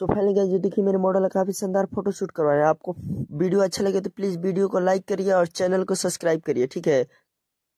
So finally guys जो देखिए मेरे मॉडल काफ़ी शानदार फ़ोटो शूट करवाया आपको। वीडियो अच्छा लगे तो प्लीज़ वीडियो को लाइक करिए और चैनल को सब्सक्राइब करिए, ठीक है?